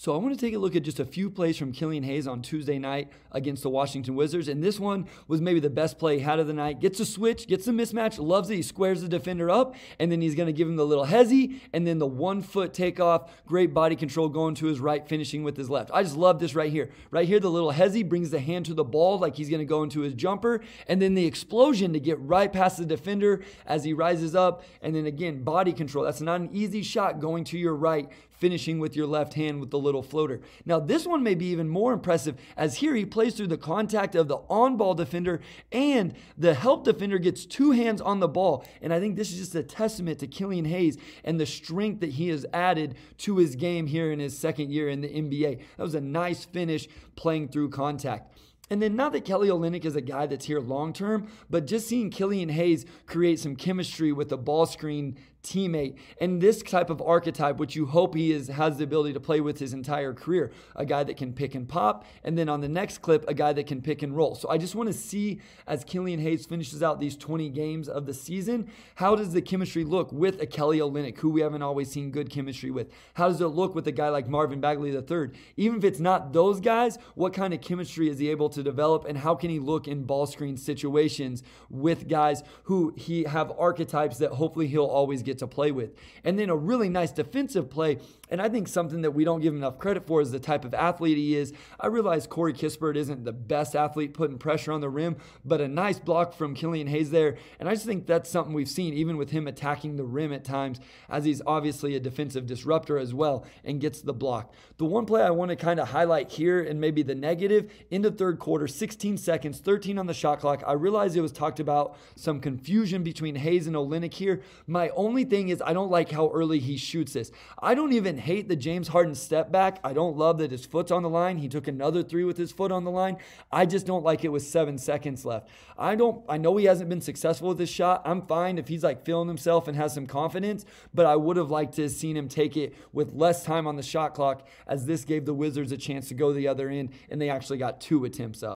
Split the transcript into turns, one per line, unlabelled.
So I want to take a look at just a few plays from Killian Hayes on Tuesday night against the Washington Wizards. And this one was maybe the best play had of the night. Gets a switch, gets a mismatch, loves it. He squares the defender up, and then he's going to give him the little hezzy, and then the one foot takeoff. Great body control going to his right, finishing with his left. I just love this right here. Right here, the little hezzy brings the hand to the ball like he's going to go into his jumper, and then the explosion to get right past the defender as he rises up. And then again, body control. That's not an easy shot going to your right, finishing with your left hand with the little floater. Now, this one may be even more impressive as here he plays through the contact of the on ball defender and the help defender gets two hands on the ball. And I think this is just a testament to Killian Hayes and the strength that he has added to his game here in his second year in the NBA. That was a nice finish playing through contact. And then not that Kelly Olynyk is a guy that's here long term, but just seeing Killian Hayes create some chemistry with the ball screen teammate and this type of archetype which you hope he is has the ability to play with his entire career. A guy that can pick and pop and then on the next clip a guy that can pick and roll. So i just want to see as killian hayes finishes out these 20 games of the season how does the chemistry look with a kelly olynyk who we haven't always seen good chemistry with? How does it look with a guy like marvin bagley III even if it's not those guys what kind of chemistry is he able to develop and how can he look in ball screen situations with guys who he have archetypes that hopefully he'll always get to play with. And then a really nice defensive play. And I think something that we don't give enough credit for is the type of athlete he is. I realize Corey Kispert isn't the best athlete putting pressure on the rim, but a nice block from Killian Hayes there. And I just think that's something we've seen, even with him attacking the rim at times, as he's obviously a defensive disruptor as well and gets the block. The one play I want to kind of highlight here and maybe the negative in the third quarter, 16 seconds, 13 on the shot clock. I realize it was talked about some confusion between Hayes and Olynyk here. My only thing is I don't like how early he shoots this. I don't even hate the James Harden step back. I don't love that his foot's on the line. He took another three with his foot on the line. I just don't like it with seven seconds left. I don't I know he hasn't been successful with this shot. I'm fine if he's like feeling himself and has some confidence, but I would have liked to have seen him take it with less time on the shot clock as this gave the Wizards a chance to go the other end and they actually got two attempts up.